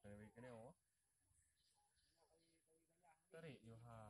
เตยไปกันเนาะตริอยู่หา